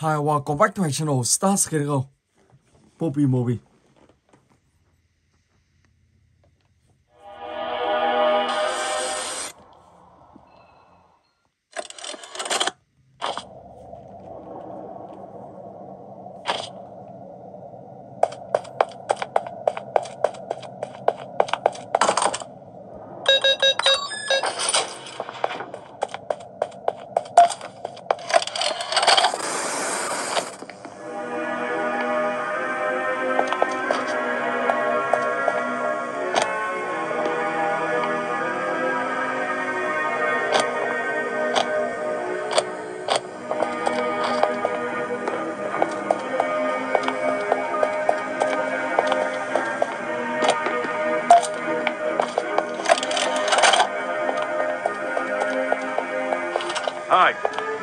Haiwa Convection Channel Stars Go Poppy Movie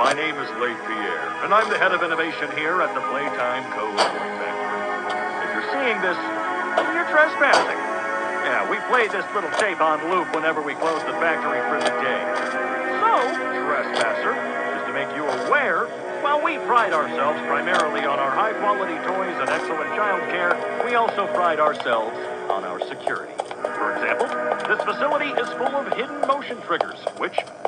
my name is Leif Pierre, and I'm the head of innovation here at the Playtime Code Toy Factory. If you're seeing this, you're trespassing. Yeah, we play this little tape on loop whenever we close the factory for the day. So, trespasser, just to make you aware, while we pride ourselves primarily on our high-quality toys and excellent child care, we also pride ourselves on our security. For example, this facility is full of hidden motion triggers, which,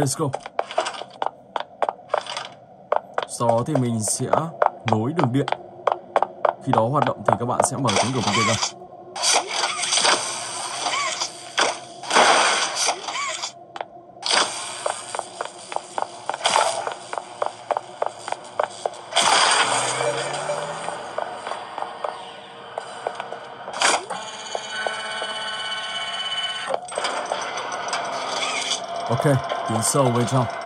Let's go. Sau đó thì mình sẽ nối đường điện. Khi đó hoạt động thì các bạn sẽ mở cánh cửa phòng kia ra. Ok, 脸色微颤。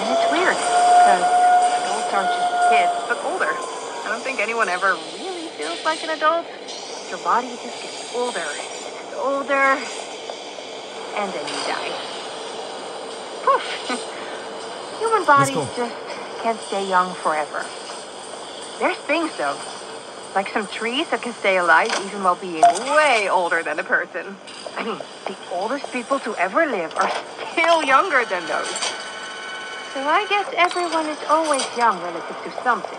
And it's weird, because adults aren't just kids, but older. I don't think anyone ever really feels like an adult. Your body just gets older and older, and then you die. Poof. Human bodies just can't stay young forever. There's things though, like some trees that can stay alive even while being way older than a person. I mean, the oldest people to ever live are still younger than those. So I guess everyone is always young relative to something.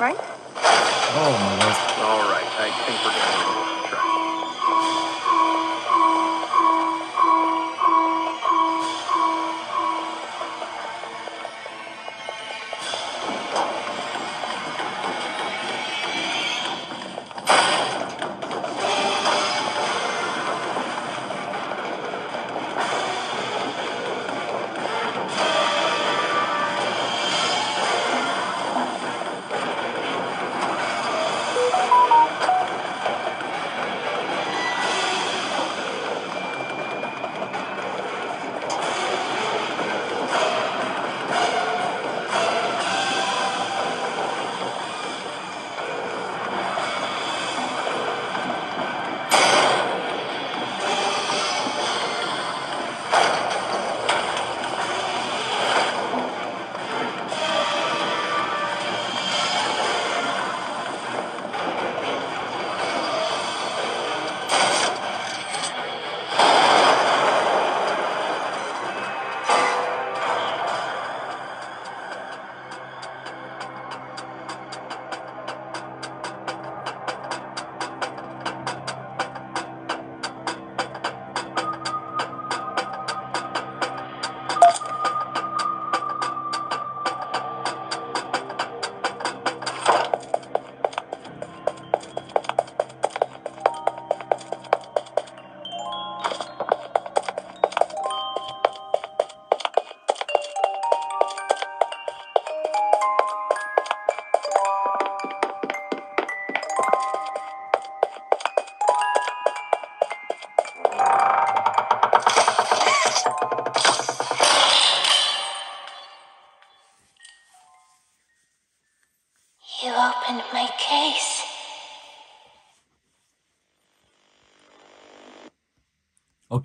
Right? Oh my god. All right, I think we're going to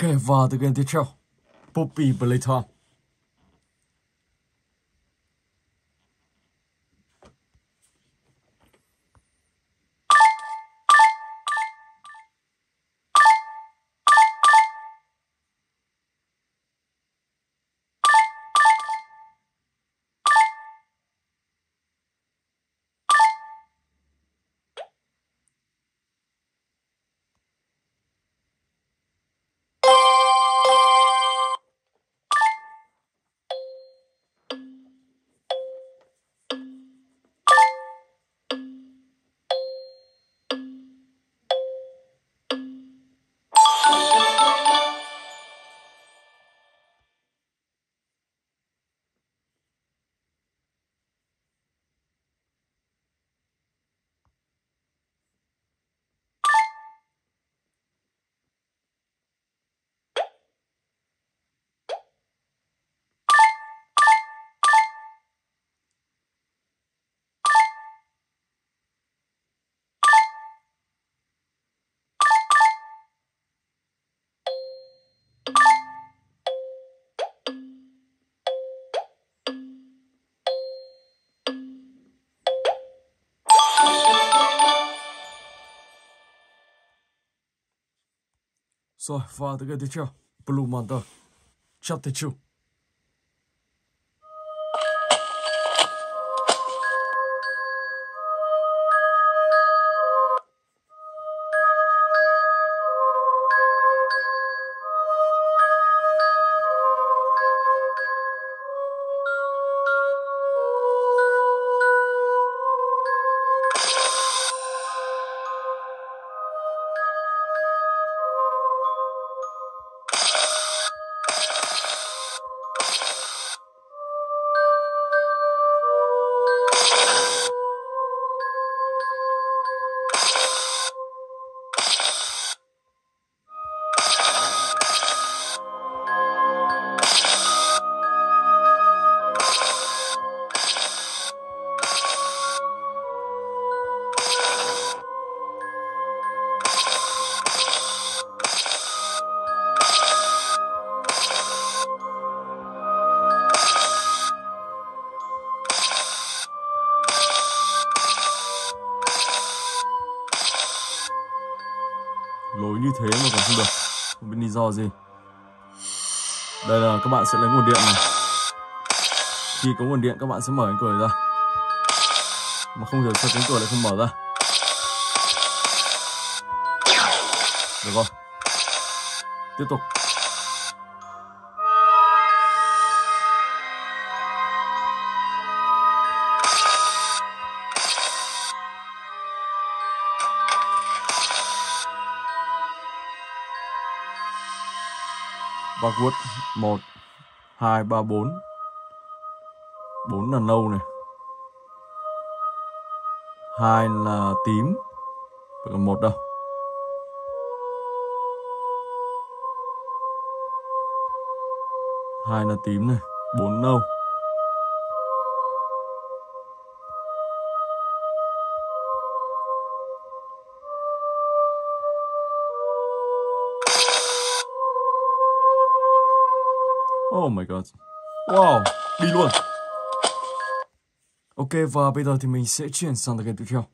开饭了，赶紧吃哦！不皮不离场。Rồi, và từ game tiếp theo. Blue Manta. Chapter 2. Lỗi như thế mà còn không được. Không biết lý do gì. Đây là các bạn sẽ lấy nguồn điện này. Khi có nguồn điện, các bạn sẽ mở cánh cửa này ra. Mà không hiểu sao cánh cửa lại không mở ra. Được không tiếp tục. Backward 1 2 3 4 4 là nâu này. Hai là tím. Vậy còn một đâu? Hai là tím này. Bốn nâu. Oh my god. Wow, đi luôn. Ok và bây giờ thì mình sẽ chuyển sang tựa game tiếp theo.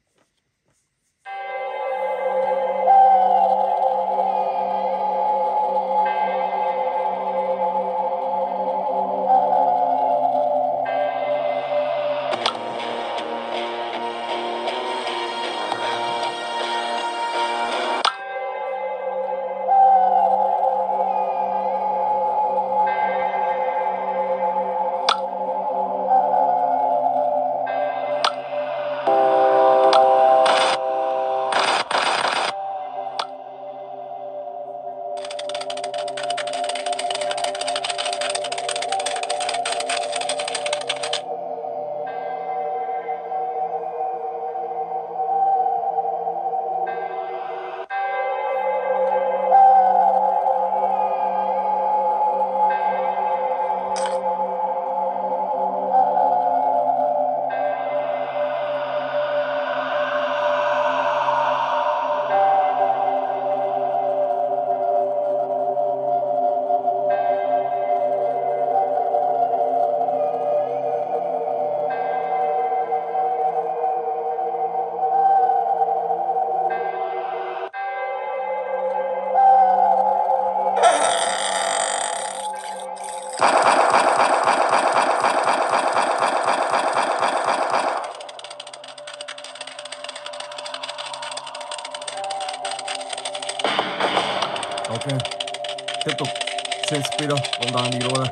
Trên speeder bóng đang đi luôn này.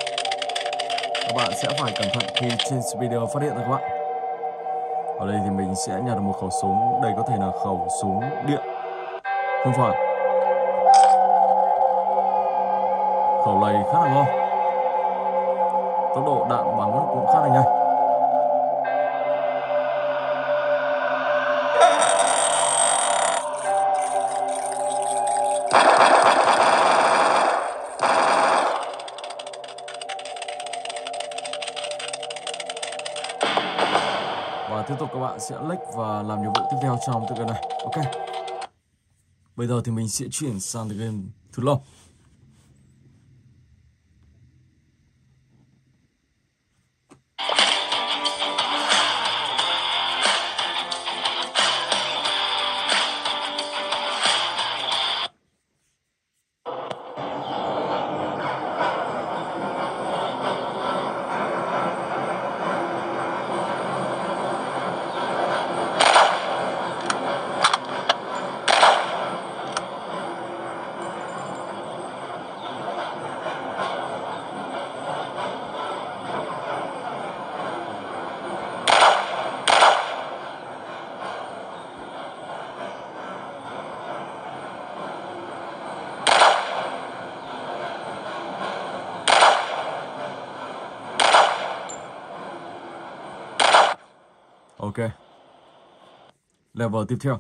Các bạn sẽ phải cẩn thận khi trên video phát hiện ra các bạn. Ở đây thì mình sẽ nhặt được một khẩu súng, đây có thể là khẩu súng điện. Không phải. Khẩu này khá là ngon. Tốc độ đạn bắn cũng khá là nhanh. Bạn sẽ lách và làm nhiệm vụ tiếp theo trong tựa game này. Ok. Bây giờ thì mình sẽ chuyển sang tựa game thứ long. Level tiếp theo.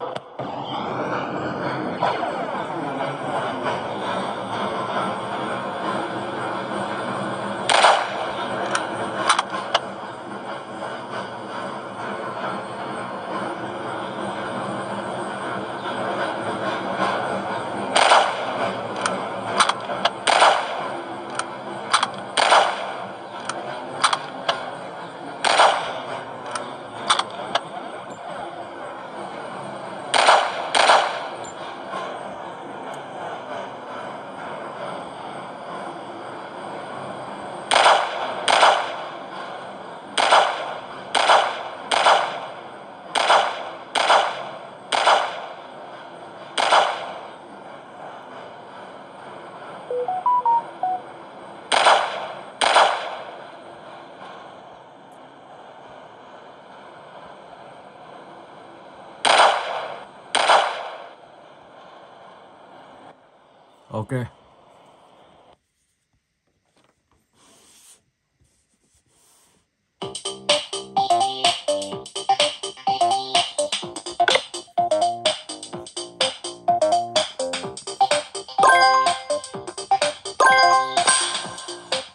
Ok.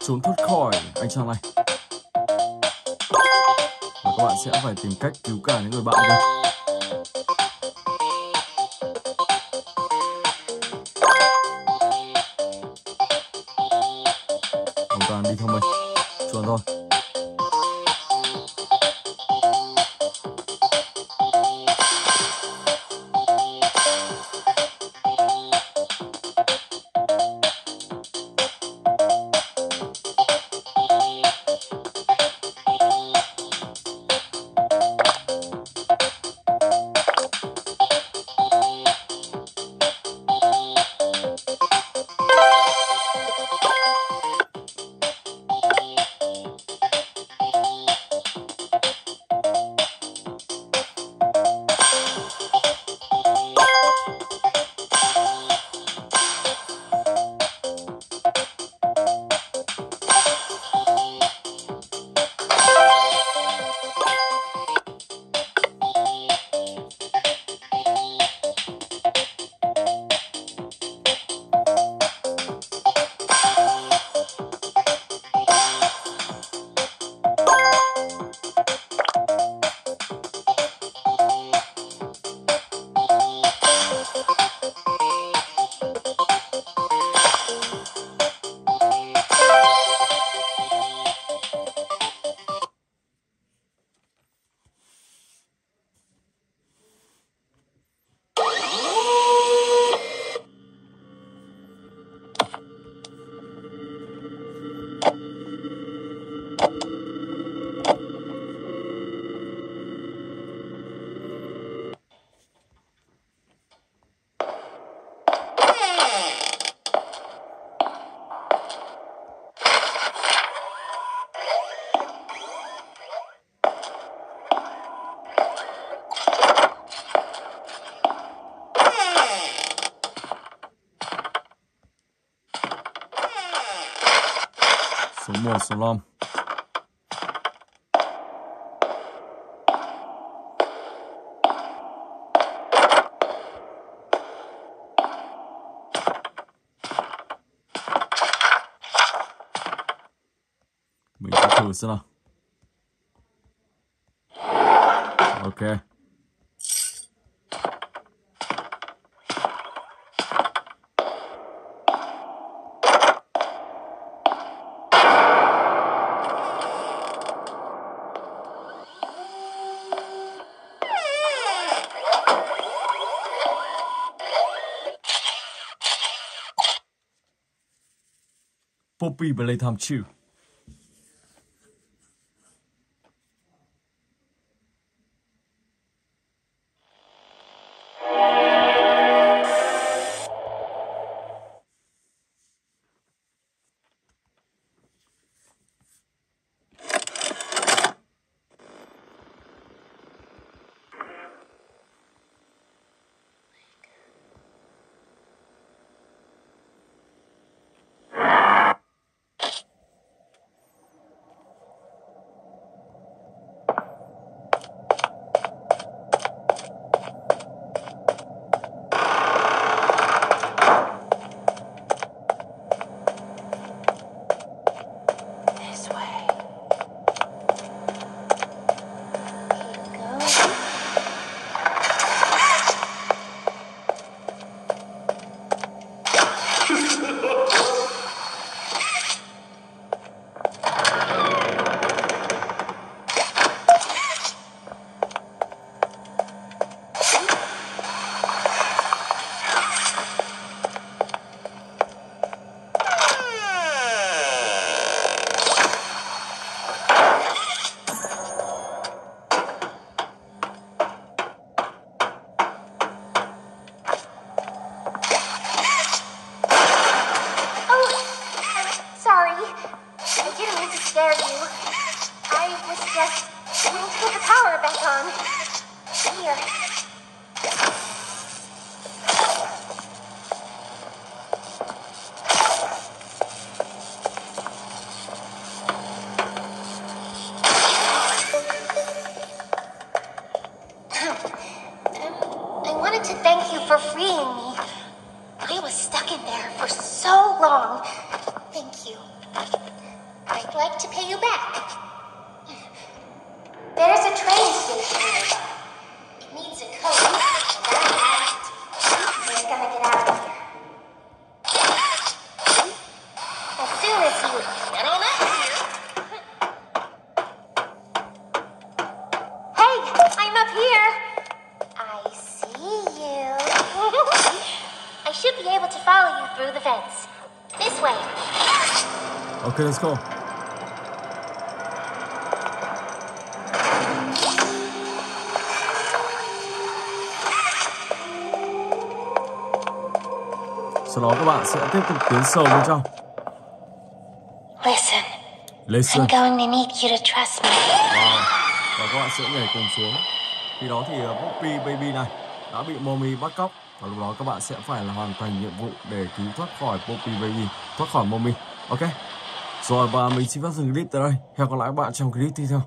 Trốn thoát khỏi, anh chàng này. Và các bạn sẽ phải tìm cách cứu cả những người bạn kia. Toàn đi thông minh chuẩn thôi Salam. mình sẽ thử xem nào Okay. be believe I'm true. Going to put the power back on. Here. Here. I see you. I should be able to follow you through the fence. This way. Ok, let's go. Sau đó các bạn sẽ tiếp tục tiến sâu bên trong. Listen, Listen. I'm going to need you to trust me. Wow. Và các bạn sẽ nhảy cùng xuống. Khi đó thì ờ, Poppy Baby này đã bị Mommy bắt cóc và lúc đó các bạn sẽ phải là hoàn thành nhiệm vụ để cứu thoát khỏi Poppy Baby, thoát khỏi Mommy. Ok. Rồi và mình xin phép dừng clip tại đây. Hẹn gặp lại các bạn trong clip tiếp theo.